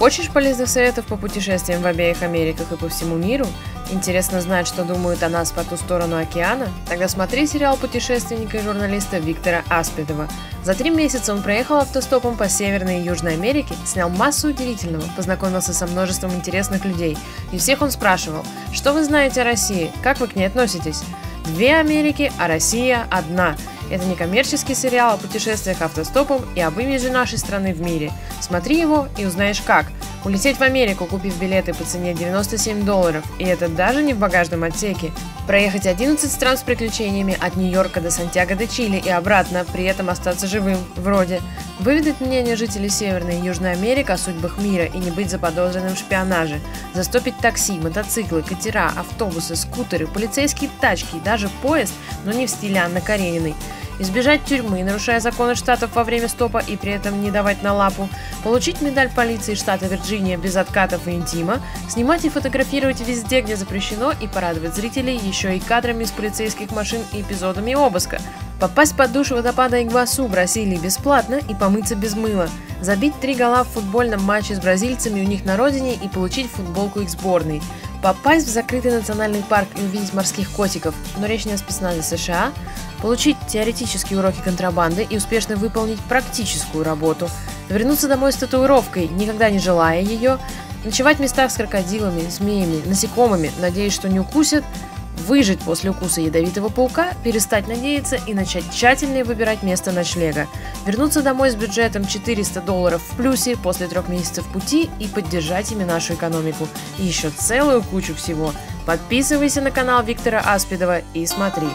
Хочешь полезных советов по путешествиям в обеих Америках и по всему миру? Интересно знать, что думают о нас по ту сторону океана? Тогда смотри сериал путешественника и журналиста Виктора Аспидова. За три месяца он проехал автостопом по Северной и Южной Америке, снял массу удивительного, познакомился со множеством интересных людей. И всех он спрашивал, что вы знаете о России, как вы к ней относитесь? Две Америки, а Россия одна – это не коммерческий сериал о путешествиях автостопом и об имидже нашей страны в мире. Смотри его и узнаешь как. Улететь в Америку, купив билеты по цене 97 долларов, и это даже не в багажном отсеке. Проехать 11 стран с приключениями от Нью-Йорка до Сантьяго де Чили и обратно, при этом остаться живым, вроде. Выведать мнение жителей Северной и Южной Америки о судьбах мира и не быть заподозренным в шпионаже. Застопить такси, мотоциклы, катера, автобусы, скутеры, полицейские тачки и даже поезд, но не в стиле Анны Карениной избежать тюрьмы, нарушая законы штатов во время стопа и при этом не давать на лапу, получить медаль полиции штата Вирджиния без откатов и интима, снимать и фотографировать везде, где запрещено, и порадовать зрителей еще и кадрами из полицейских машин и эпизодами обыска. Попасть под душ водопада Игвасу в Бразилии бесплатно и помыться без мыла. Забить три гола в футбольном матче с бразильцами у них на родине и получить футболку их сборной. Попасть в закрытый национальный парк и увидеть морских котиков, но речь не о спецназе США, получить теоретические уроки контрабанды и успешно выполнить практическую работу, вернуться домой с татуировкой, никогда не желая ее, ночевать в местах с крокодилами, змеями, насекомыми, надеясь, что не укусят, выжить после укуса ядовитого паука, перестать надеяться и начать тщательнее выбирать место ночлега, вернуться домой с бюджетом 400 долларов в плюсе после трех месяцев пути и поддержать ими нашу экономику. И еще целую кучу всего. Подписывайся на канал Виктора Аспидова и смотри.